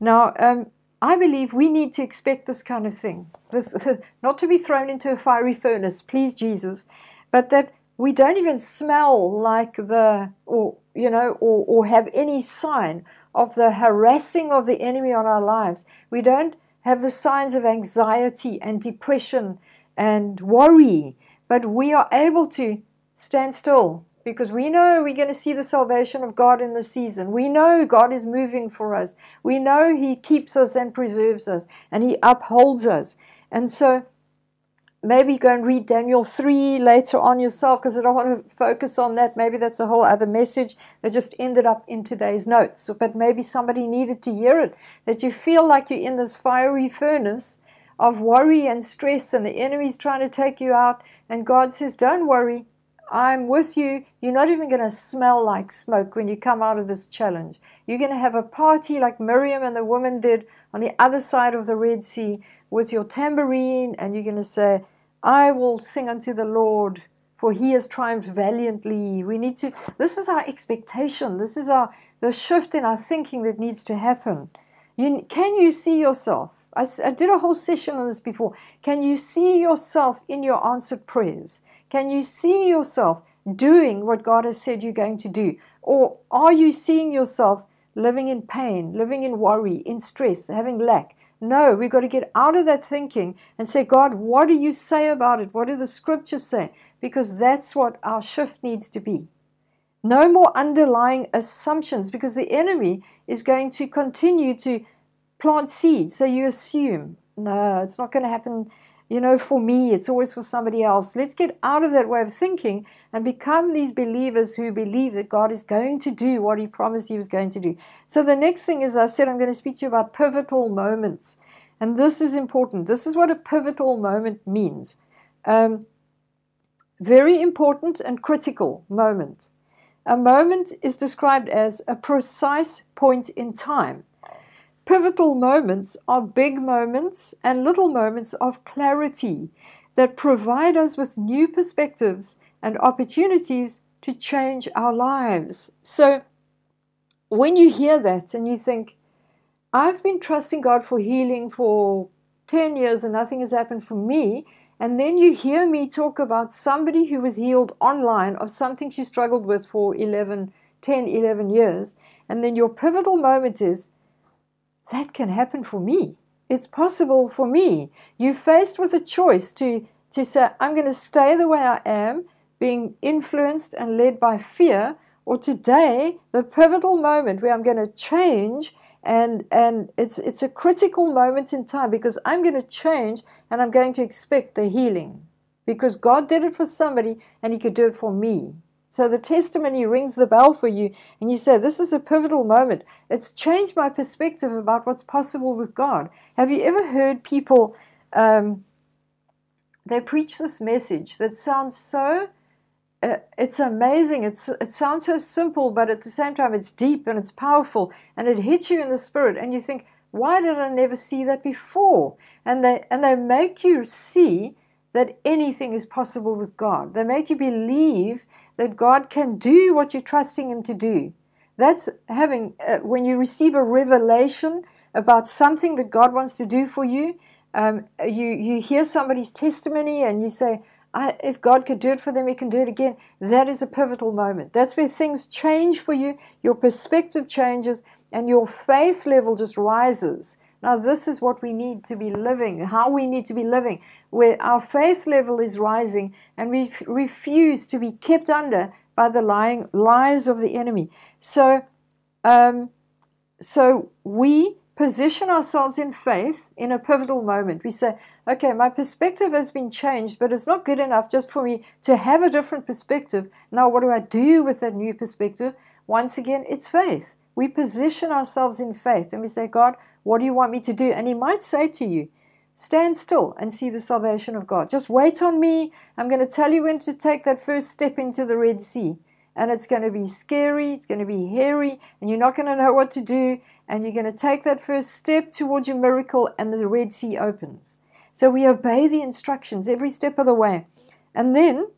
now um, i believe we need to expect this kind of thing. This not to be thrown into a fiery furnace please jesus but that we don't even smell like the or you know or, or have any sign of the harassing of the enemy on our lives. We don't have the signs of anxiety and depression and worry but we are able to stand still because we know we're going to see the salvation of God in the season. We know God is moving for us. We know He keeps us and preserves us and He upholds us. And so maybe go and read Daniel 3 later on yourself because I don't want to focus on that. Maybe that's a whole other message that just ended up in today's notes. But maybe somebody needed to hear it that you feel like you're in this fiery furnace of worry and stress, and the enemy's trying to take you out. And God says, Don't worry, I'm with you. You're not even going to smell like smoke when you come out of this challenge. You're going to have a party like Miriam and the woman did on the other side of the Red Sea with your tambourine, and you're going to say, I will sing unto the Lord, for he has triumphed valiantly. We need to, this is our expectation. This is our, the shift in our thinking that needs to happen. You, can you see yourself? I, I did a whole session on this before. Can you see yourself in your answered prayers? Can you see yourself doing what God has said you're going to do? Or are you seeing yourself living in pain, living in worry, in stress, having lack? No, we've got to get out of that thinking and say, God, what do you say about it? What do the scriptures say? Because that's what our shift needs to be. No more underlying assumptions because the enemy is going to continue to plant seeds. So you assume, no, it's not going to happen, you know, for me. It's always for somebody else. Let's get out of that way of thinking and become these believers who believe that God is going to do what He promised He was going to do. So the next thing is, I said, I'm going to speak to you about pivotal moments. And this is important. This is what a pivotal moment means. Um, very important and critical moment. A moment is described as a precise point in time. Pivotal moments are big moments and little moments of clarity that provide us with new perspectives and opportunities to change our lives. So, when you hear that and you think, I've been trusting God for healing for 10 years and nothing has happened for me, and then you hear me talk about somebody who was healed online of something she struggled with for 11, 10, 11 years. And then your pivotal moment is that can happen for me. It's possible for me. You're faced with a choice to, to say, I'm going to stay the way I am, being influenced and led by fear, or today, the pivotal moment where I'm going to change and and it's it's a critical moment in time because I'm going to change and I'm going to expect the healing because God did it for somebody and he could do it for me. So the testimony rings the bell for you and you say this is a pivotal moment. It's changed my perspective about what's possible with God. Have you ever heard people um, they preach this message that sounds so uh, it's amazing. It's it sounds so simple, but at the same time, it's deep and it's powerful, and it hits you in the spirit, and you think, "Why did I never see that before?" And they and they make you see that anything is possible with God. They make you believe that God can do what you're trusting Him to do. That's having uh, when you receive a revelation about something that God wants to do for you. Um, you you hear somebody's testimony and you say, if God could do it for them, He can do it again. That is a pivotal moment. That's where things change for you, your perspective changes, and your faith level just rises. Now, this is what we need to be living, how we need to be living, where our faith level is rising and we refuse to be kept under by the lying lies of the enemy. So, um, so we position ourselves in faith in a pivotal moment. We say, okay, my perspective has been changed, but it's not good enough just for me to have a different perspective. Now, what do I do with that new perspective? Once again, it's faith. We position ourselves in faith and we say, God, what do you want me to do? And He might say to you, Stand still and see the salvation of God. Just wait on me. I'm going to tell you when to take that first step into the Red Sea. And it's going to be scary, it's going to be hairy, and you're not going to know what to do and you're going to take that first step towards your miracle, and the Red Sea opens. So we obey the instructions every step of the way. And then,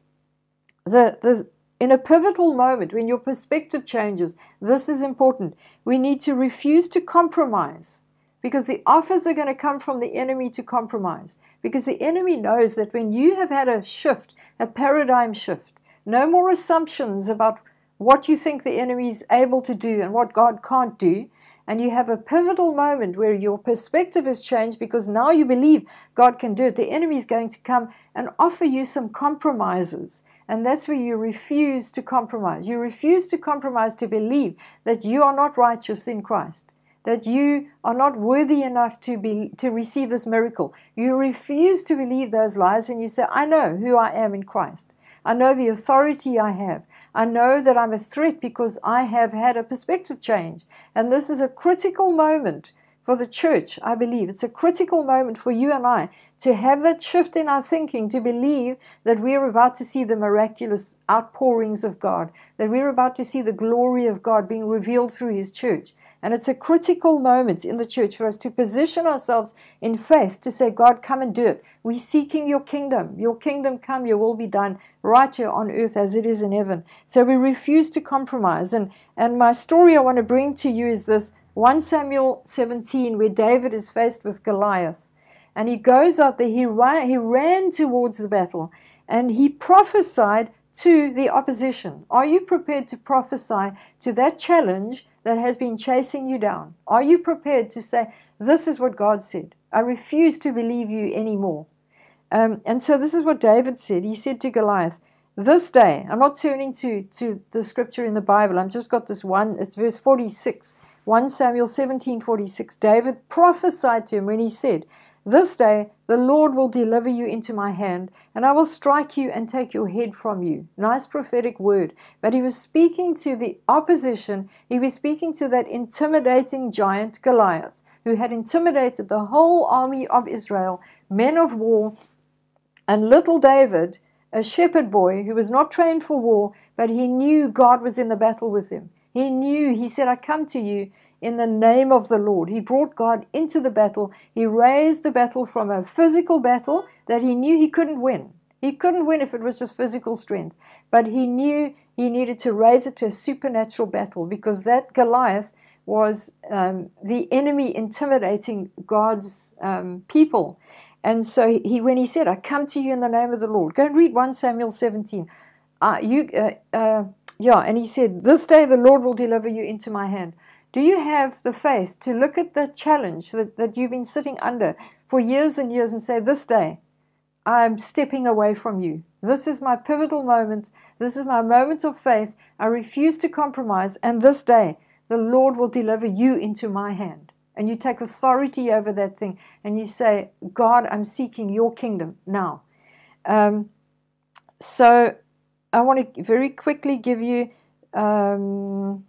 the, the, in a pivotal moment, when your perspective changes, this is important. We need to refuse to compromise because the offers are going to come from the enemy to compromise. Because the enemy knows that when you have had a shift, a paradigm shift, no more assumptions about what you think the enemy is able to do and what God can't do, and you have a pivotal moment where your perspective has changed because now you believe God can do it, the enemy is going to come and offer you some compromises. And that's where you refuse to compromise. You refuse to compromise to believe that you are not righteous in Christ, that you are not worthy enough to be to receive this miracle. You refuse to believe those lies and you say, I know who I am in Christ. I know the authority I have. I know that I'm a threat because I have had a perspective change. And this is a critical moment for the church, I believe. It's a critical moment for you and I to have that shift in our thinking, to believe that we're about to see the miraculous outpourings of God, that we're about to see the glory of God being revealed through His church. And it's a critical moment in the church for us to position ourselves in faith to say, God, come and do it. We're seeking your kingdom. Your kingdom come, your will be done right here on earth as it is in heaven. So we refuse to compromise. And, and my story I want to bring to you is this 1 Samuel 17, where David is faced with Goliath. And he goes out there, he ran, he ran towards the battle, and he prophesied to the opposition. Are you prepared to prophesy to that challenge that has been chasing you down? Are you prepared to say, This is what God said? I refuse to believe you anymore. Um, and so this is what David said. He said to Goliath, This day, I'm not turning to, to the scripture in the Bible, I've just got this one, it's verse 46. 1 Samuel 17 46. David prophesied to him when he said, This day the Lord will deliver you into my hand, and I will strike you and take your head from you. Nice prophetic word. But he was speaking to the opposition, he was speaking to that intimidating giant Goliath, who had intimidated the whole army of Israel, men of war, and little David, a shepherd boy who was not trained for war, but he knew God was in the battle with him. He knew, he said, I come to you in the name of the Lord. He brought God into the battle. He raised the battle from a physical battle that he knew he couldn't win. He couldn't win if it was just physical strength. But he knew he needed to raise it to a supernatural battle because that Goliath was um, the enemy intimidating God's um, people. And so he, when he said, I come to you in the name of the Lord, go and read 1 Samuel 17. Uh, you, uh, uh, yeah, and he said, This day the Lord will deliver you into my hand. Do you have the faith to look at the challenge that, that you've been sitting under for years and years and say, This day, I'm stepping away from you. This is my pivotal moment. This is my moment of faith. I refuse to compromise. And this day, the Lord will deliver you into my hand. And you take authority over that thing and you say, God, I'm seeking your kingdom now. Um, so I want to very quickly give you. Um,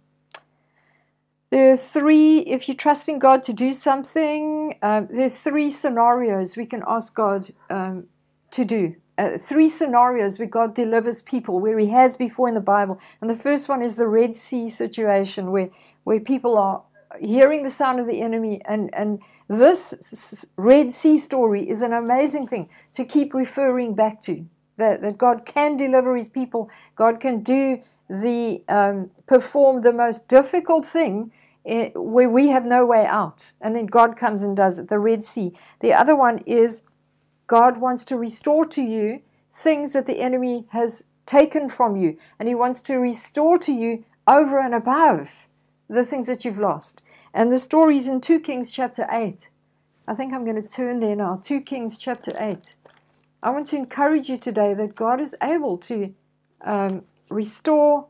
there are three, if you trust in God to do something, um, there are three scenarios we can ask God um, to do. Uh, three scenarios where God delivers people, where He has before in the Bible. And the first one is the Red Sea situation, where, where people are hearing the sound of the enemy. And, and this Red Sea story is an amazing thing to keep referring back to that, that God can deliver his people. God can do the um, perform the most difficult thing eh, where we have no way out. And then God comes and does it, the Red Sea. The other one is God wants to restore to you things that the enemy has taken from you. And he wants to restore to you over and above the things that you've lost. And the story is in 2 Kings chapter 8. I think I'm going to turn there now. 2 Kings chapter 8. I want to encourage you today that God is able to um, restore,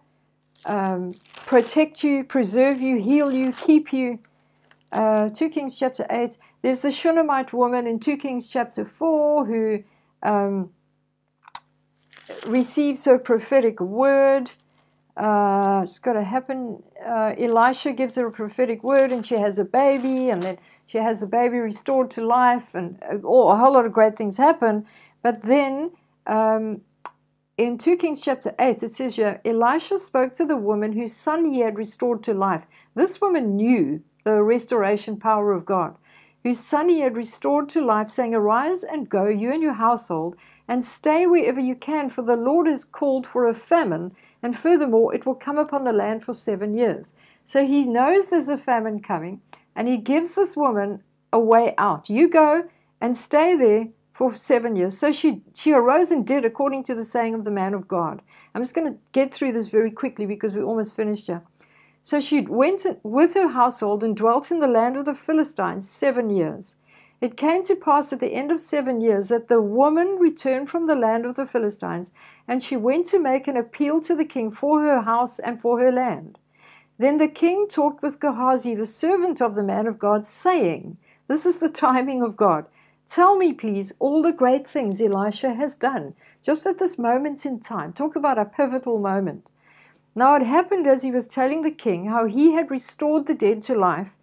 um, protect you, preserve you, heal you, keep you. Uh, 2 Kings chapter 8. There's the Shunammite woman in 2 Kings chapter 4 who um, receives her prophetic word. Uh, it's got to happen. Uh, Elisha gives her a prophetic word and she has a baby, and then she has the baby restored to life, and oh, a whole lot of great things happen. But then um, in 2 Kings chapter 8, it says here Elisha spoke to the woman whose son he had restored to life. This woman knew the restoration power of God, whose son he had restored to life, saying, Arise and go, you and your household, and stay wherever you can, for the Lord has called for a famine, and furthermore, it will come upon the land for seven years. So he knows there's a famine coming, and he gives this woman a way out. You go and stay there for seven years. So she, she arose and did according to the saying of the man of God. I'm just going to get through this very quickly because we almost finished here. So she went with her household and dwelt in the land of the Philistines seven years. It came to pass at the end of seven years that the woman returned from the land of the Philistines, and she went to make an appeal to the king for her house and for her land. Then the king talked with Gehazi, the servant of the man of God, saying, This is the timing of God. Tell me, please, all the great things Elisha has done just at this moment in time. Talk about a pivotal moment. Now it happened as he was telling the king how he had restored the dead to life,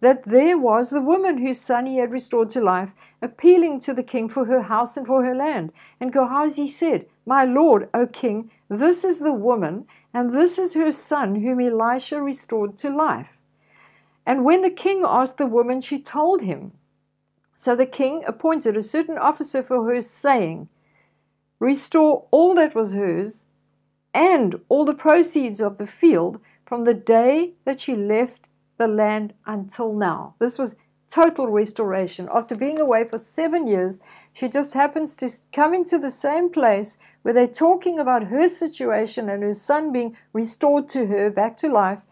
that there was the woman whose son he had restored to life, appealing to the king for her house and for her land. And Gehazi said, My lord, O king, this is the woman, and this is her son whom Elisha restored to life. And when the king asked the woman, she told him. So the king appointed a certain officer for her, saying, Restore all that was hers, and all the proceeds of the field from the day that she left the land until now. This was total restoration. After being away for seven years, she just happens to come into the same place where they're talking about her situation and her son being restored to her back to life.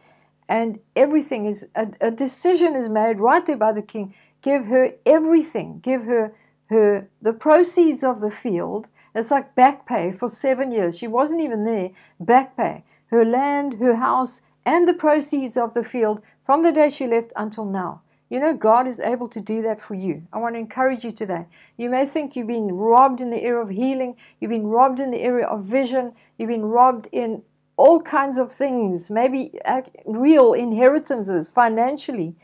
And everything is, a, a decision is made right there by the king give her everything, give her her the proceeds of the field, It's like back pay for seven years. She wasn't even there. Back pay. Her land, her house, and the proceeds of the field from the day she left until now. You know, God is able to do that for you. I want to encourage you today. You may think you've been robbed in the area of healing, you've been robbed in the area of vision, you've been robbed in all kinds of things, maybe uh, real inheritances financially.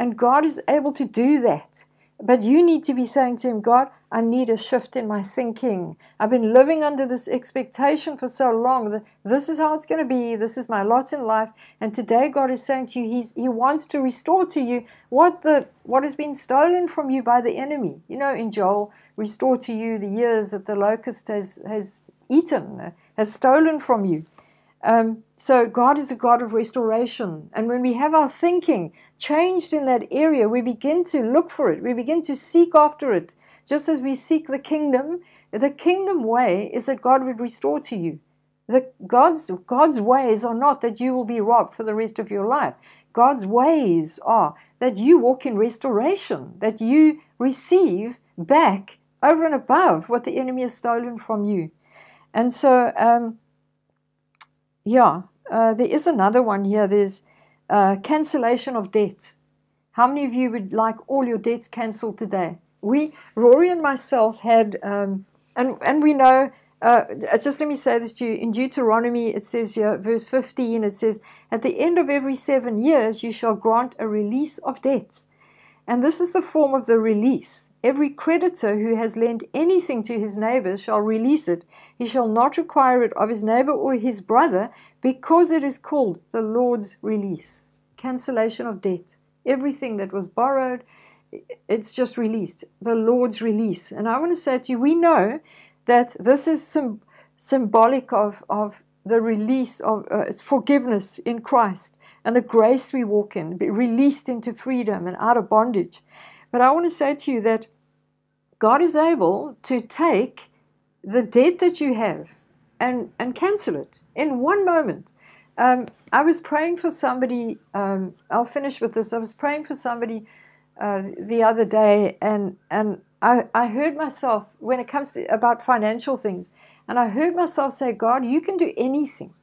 And God is able to do that. But you need to be saying to Him, God, I need a shift in my thinking. I've been living under this expectation for so long that this is how it's going to be. This is my lot in life. And today God is saying to you, He's, He wants to restore to you what the what has been stolen from you by the enemy. You know, in Joel, restore to you the years that the locust has, has eaten, uh, has stolen from you. Um, so God is a God of restoration. And when we have our thinking changed in that area, we begin to look for it. We begin to seek after it. Just as we seek the kingdom, the kingdom way is that God would restore to you. The God's, God's ways are not that you will be robbed for the rest of your life. God's ways are that you walk in restoration, that you receive back over and above what the enemy has stolen from you. And so, um, yeah, uh, there is another one here. There's uh, cancellation of debt. How many of you would like all your debts cancelled today? We, Rory and myself, had, um, and and we know. Uh, just let me say this to you. In Deuteronomy, it says here, verse 15, it says, At the end of every seven years, you shall grant a release of debts and this is the form of the release. Every creditor who has lent anything to his neighbor shall release it. He shall not require it of his neighbor or his brother, because it is called the Lord's release. Cancellation of debt. Everything that was borrowed, it's just released. The Lord's release. And I want to say to you, we know that this is symbolic of, of the release of uh, forgiveness in Christ and the grace we walk in, be released into freedom and out of bondage. But I want to say to you that God is able to take the debt that you have and, and cancel it in one moment. Um, I was praying for somebody, um, I'll finish with this. I was praying for somebody uh, the other day, and, and I, I heard myself, when it comes to about financial things, and I heard myself say, God, you can do anything.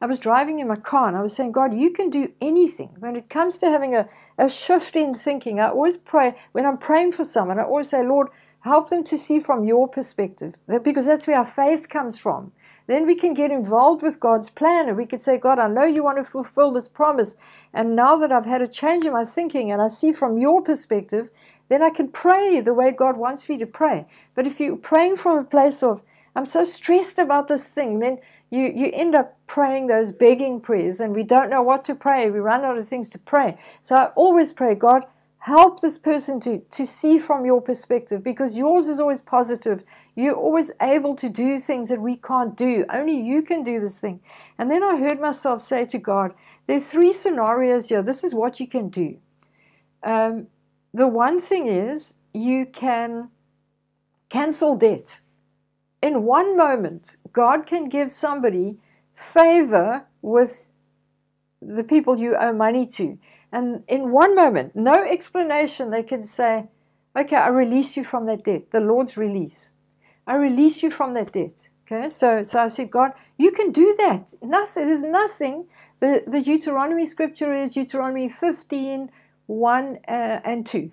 I was driving in my car and I was saying, God, you can do anything. When it comes to having a, a shift in thinking, I always pray, when I'm praying for someone, I always say, Lord, help them to see from your perspective, because that's where our faith comes from. Then we can get involved with God's plan and we can say, God, I know you want to fulfill this promise. And now that I've had a change in my thinking and I see from your perspective, then I can pray the way God wants me to pray. But if you're praying from a place of, I'm so stressed about this thing, then you, you end up praying those begging prayers and we don't know what to pray. We run out of things to pray. So I always pray, God, help this person to, to see from your perspective because yours is always positive. You're always able to do things that we can't do. Only you can do this thing. And then I heard myself say to God, there are three scenarios here. This is what you can do. Um, the one thing is you can cancel debt in one moment, God can give somebody favor with the people you owe money to. And in one moment, no explanation, they can say, Okay, I release you from that debt, the Lord's release. I release you from that debt. Okay, so, so I said, God, you can do that. Nothing, there's nothing. The, the Deuteronomy scripture is Deuteronomy 15, 1 uh, and 2.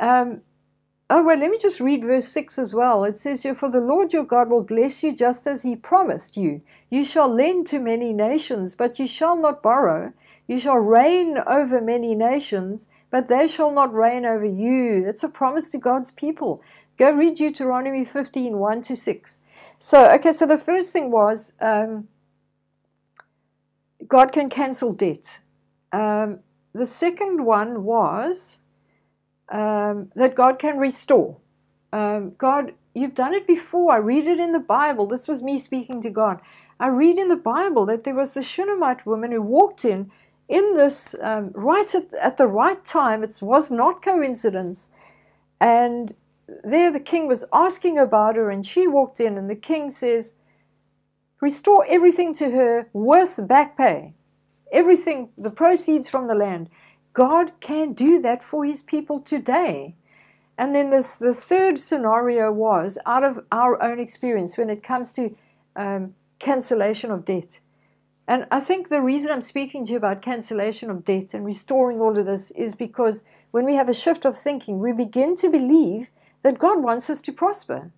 Um, Oh, well, let me just read verse 6 as well. It says For the Lord your God will bless you just as he promised you. You shall lend to many nations, but you shall not borrow. You shall reign over many nations, but they shall not reign over you. That's a promise to God's people. Go read Deuteronomy 15 1 to 6. So, okay, so the first thing was um, God can cancel debt. Um, the second one was um, that God can restore. Um, God, you've done it before. I read it in the Bible. This was me speaking to God. I read in the Bible that there was the Shunammite woman who walked in in this um, right at, at the right time. It was not coincidence. And there the king was asking about her, and she walked in, and the king says, Restore everything to her with back pay, everything, the proceeds from the land. God can do that for his people today. And then this, the third scenario was out of our own experience when it comes to um, cancellation of debt. And I think the reason I'm speaking to you about cancellation of debt and restoring all of this is because when we have a shift of thinking, we begin to believe that God wants us to prosper.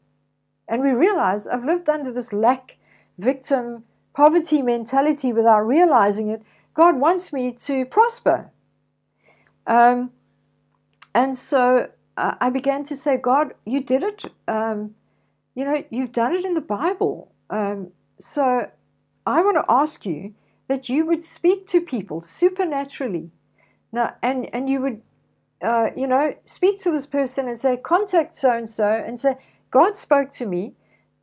And we realize I've lived under this lack, victim, poverty mentality without realizing it. God wants me to prosper. Um, and so uh, I began to say, God, you did it. Um, you know, you've done it in the Bible. Um, so I want to ask you that you would speak to people supernaturally. Now, and, and you would, uh, you know, speak to this person and say, contact so and so, and say, God spoke to me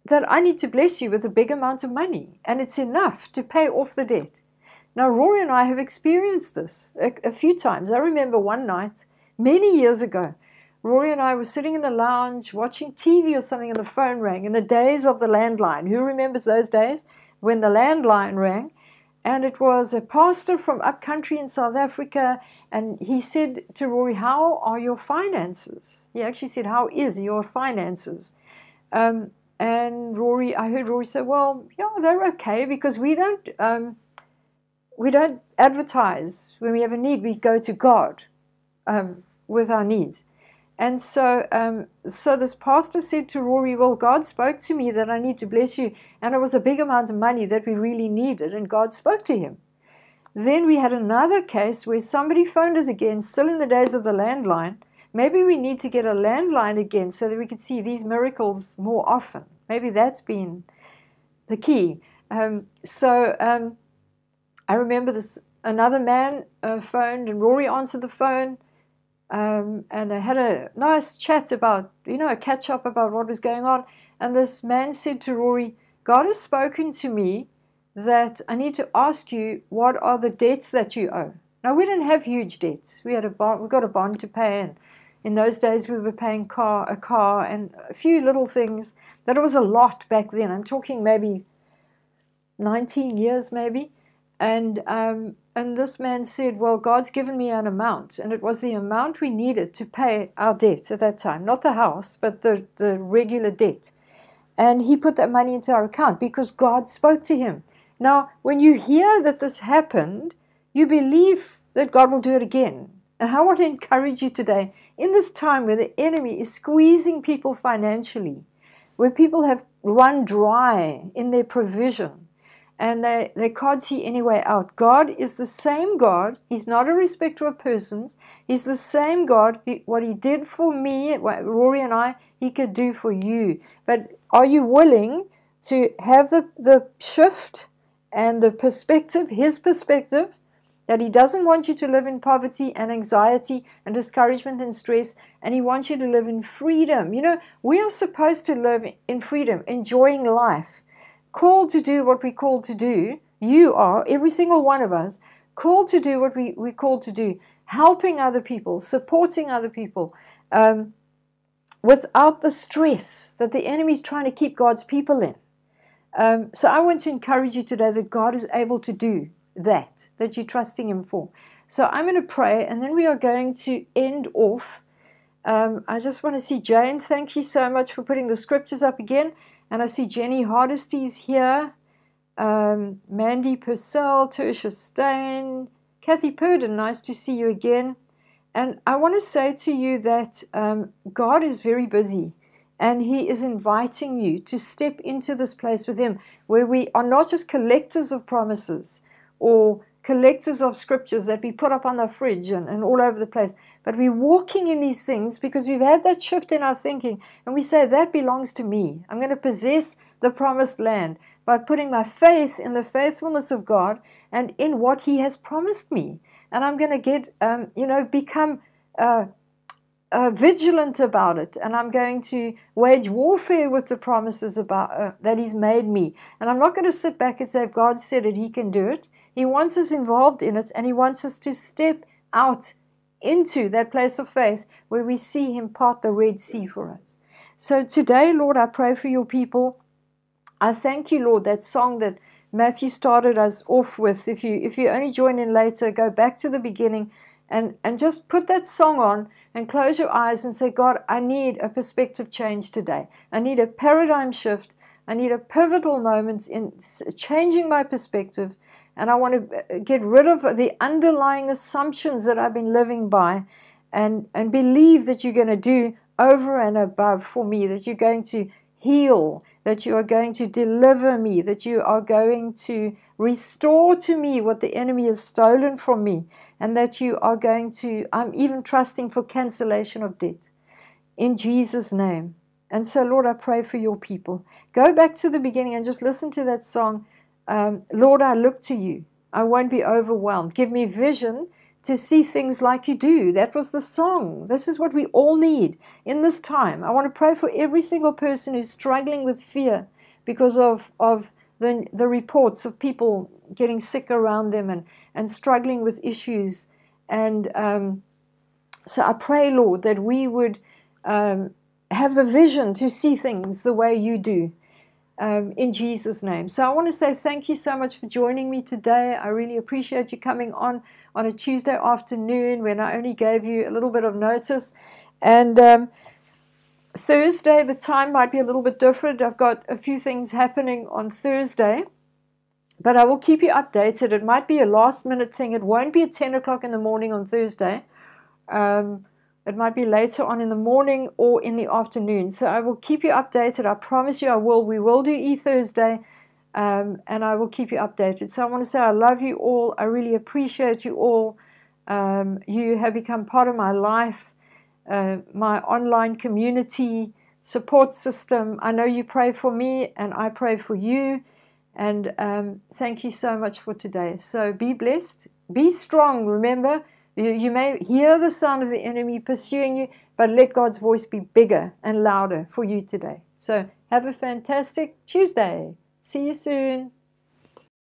that I need to bless you with a big amount of money, and it's enough to pay off the debt. Now, Rory and I have experienced this a, a few times. I remember one night, many years ago, Rory and I were sitting in the lounge watching TV or something, and the phone rang in the days of the landline. Who remembers those days when the landline rang? And it was a pastor from upcountry in South Africa, and he said to Rory, How are your finances? He actually said, How is your finances? Um, and Rory, I heard Rory say, Well, yeah, they're okay because we don't. Um, we don't advertise when we have a need. We go to God um, with our needs. And so, um, so this pastor said to Rory, Well, God spoke to me that I need to bless you. And it was a big amount of money that we really needed. And God spoke to him. Then we had another case where somebody phoned us again, still in the days of the landline. Maybe we need to get a landline again so that we could see these miracles more often. Maybe that's been the key. Um, so um, I remember this another man uh, phoned, and Rory answered the phone. Um, and they had a nice chat about, you know, a catch up about what was going on. And this man said to Rory, God has spoken to me that I need to ask you what are the debts that you owe. Now we didn't have huge debts. We had a bond, we got a bond to pay, and in those days we were paying car a car and a few little things. That was a lot back then. I'm talking maybe 19 years, maybe. And um, and this man said, Well, God's given me an amount, and it was the amount we needed to pay our debt at that time, not the house, but the, the regular debt. And he put that money into our account because God spoke to him. Now, when you hear that this happened, you believe that God will do it again. And I want to encourage you today in this time where the enemy is squeezing people financially, where people have run dry in their provision and they, they can't see any way out. God is the same God. He's not a respecter of persons. He's the same God. He, what He did for me, Rory and I, He could do for you. But are you willing to have the, the shift and the perspective, His perspective, that He doesn't want you to live in poverty and anxiety and discouragement and stress, and He wants you to live in freedom? You know, we are supposed to live in freedom, enjoying life called to do what we called to do. You are, every single one of us, called to do what we, we called to do, helping other people, supporting other people, um, without the stress that the enemy is trying to keep God's people in. Um, so I want to encourage you today that God is able to do that, that you're trusting Him for. So I'm going to pray, and then we are going to end off. Um, I just want to see Jane. Thank you so much for putting the scriptures up again. And I see Jenny Hardesty's here, um, Mandy Purcell, Tertia Stain, Kathy Purden, nice to see you again. And I want to say to you that um, God is very busy and He is inviting you to step into this place with Him where we are not just collectors of promises or collectors of scriptures that we put up on the fridge and, and all over the place, but we're walking in these things because we've had that shift in our thinking and we say, that belongs to me. I'm going to possess the promised land by putting my faith in the faithfulness of God and in what He has promised me. And I'm going to get, um, you know, become uh, uh, vigilant about it. And I'm going to wage warfare with the promises about uh, that He's made me. And I'm not going to sit back and say, if God said it, He can do it. He wants us involved in it and He wants us to step out into that place of faith where we see Him part the Red Sea for us. So today, Lord, I pray for your people. I thank you, Lord, that song that Matthew started us off with. If you if you only join in later, go back to the beginning and, and just put that song on and close your eyes and say, God, I need a perspective change today. I need a paradigm shift. I need a pivotal moment in changing my perspective. And I want to uh, get rid of the underlying assumptions that I've been living by and, and believe that you're going to do over and above for me, that you're going to heal, that you are going to deliver me, that you are going to restore to me what the enemy has stolen from me, and that you are going to, I'm even trusting for cancellation of debt. In Jesus' name. And so, Lord, I pray for your people. Go back to the beginning and just listen to that song. Um, Lord, I look to you. I won't be overwhelmed. Give me vision to see things like you do. That was the song. This is what we all need in this time. I want to pray for every single person who's struggling with fear because of, of the, the reports of people getting sick around them and, and struggling with issues. And um, so I pray, Lord, that we would um, have the vision to see things the way you do. Um, in Jesus' name. So I want to say thank you so much for joining me today. I really appreciate you coming on on a Tuesday afternoon when I only gave you a little bit of notice. And um, Thursday, the time might be a little bit different. I've got a few things happening on Thursday, but I will keep you updated. It might be a last minute thing. It won't be at 10 o'clock in the morning on Thursday. Um, it might be later on in the morning or in the afternoon. So I will keep you updated. I promise you I will. We will do E Thursday um, and I will keep you updated. So I want to say I love you all. I really appreciate you all. Um, you have become part of my life, uh, my online community support system. I know you pray for me, and I pray for you. And um, thank you so much for today. So be blessed, be strong. Remember, you, you may hear the sound of the enemy pursuing you, but let God's voice be bigger and louder for you today. So have a fantastic Tuesday. See you soon.